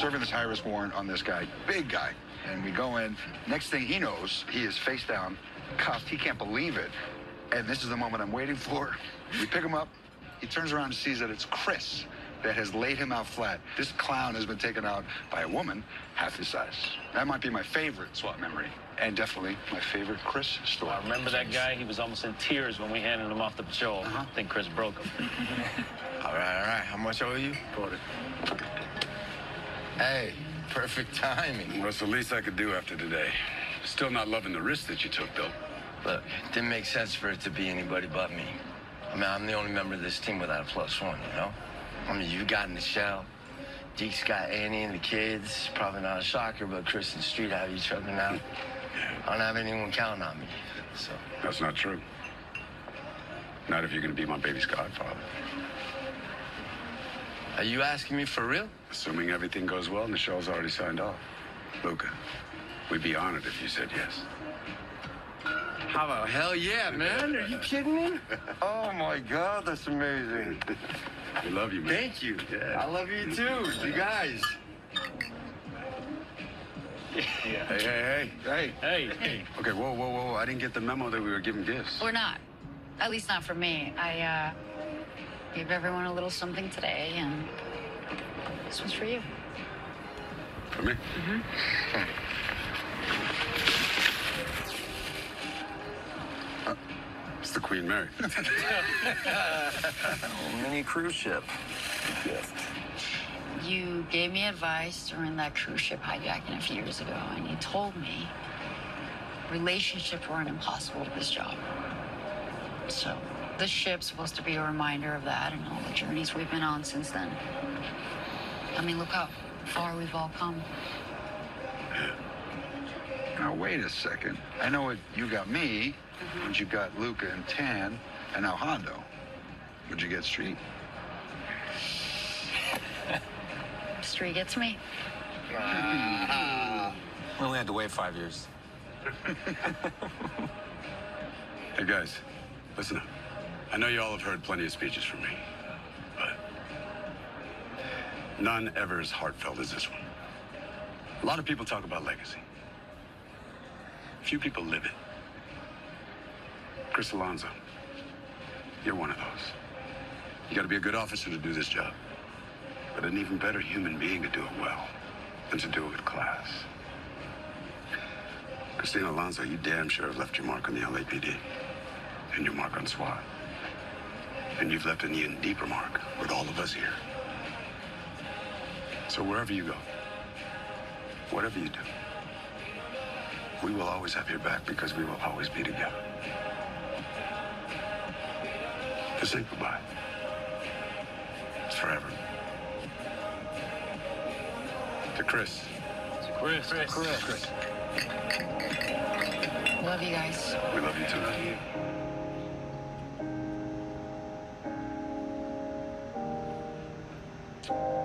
serving this high-risk warrant on this guy, big guy. And we go in. Next thing he knows, he is face down, cuffed. He can't believe it. And this is the moment I'm waiting for. We pick him up. He turns around and sees that it's Chris that has laid him out flat. This clown has been taken out by a woman half his size. That might be my favorite SWAT memory, and definitely my favorite Chris story. I remember that guy. He was almost in tears when we handed him off the patrol. Uh-huh. I think Chris broke him. All right, all right. How much owe you? Got it. Hey, perfect timing. Well, that's the least I could do after today. Still not loving the risk that you took, though. Look, it didn't make sense for it to be anybody but me. I mean, I'm the only member of this team without a plus one, you know? I mean, you got Nichelle. Deke's got Annie and the kids. Probably not a shocker, but Chris and Street have each other now. I don't have anyone counting on me, so. That's not true. Not if you're gonna be my baby's godfather. Are you asking me for real? Assuming everything goes well and the show's already signed off. Luca, we'd be honored if you said yes. How about hell yeah, man? Are you kidding me? Oh my God, that's amazing. We love you, man. Thank you. Yeah. I love you too, you guys. Hey, hey, hey. Hey, Hey, Okay, whoa, whoa, whoa. I didn't get the memo that we were giving gifts. We're not. At least not for me. I uh, gave everyone a little something today, and this one's for you. For me? Uh, It's the Queen Mary. Mini cruise ship. You gave me advice during that cruise ship hijacking a few years ago, and you told me relationships weren't impossible to this job. So, this ship's supposed to be a reminder of that and all the journeys we've been on since then. I mean, look how far we've all come. now wait a second. I know what you got me, mm-hmm. and you got Luca and Tan, and now Hondo. Would you get Street? Street gets me. Ah. We only had to wait five years. Hey, guys, listen up. I know you all have heard plenty of speeches from me, but none ever as heartfelt as this one. A lot of people talk about legacy. Few people live it. Chris Alonso, you're one of those. You gotta be a good officer to do this job, but an even better human being to do it well and to do it with class. Christina Alonso, you damn sure have left your mark on the LAPD and your mark on SWAT. And you've left an even deeper mark with all of us here. So wherever you go, whatever you do, we will always have your back because we will always be together. Just say goodbye. It's forever. To Chris. To Chris. Chris. Love you guys. We love you too. life.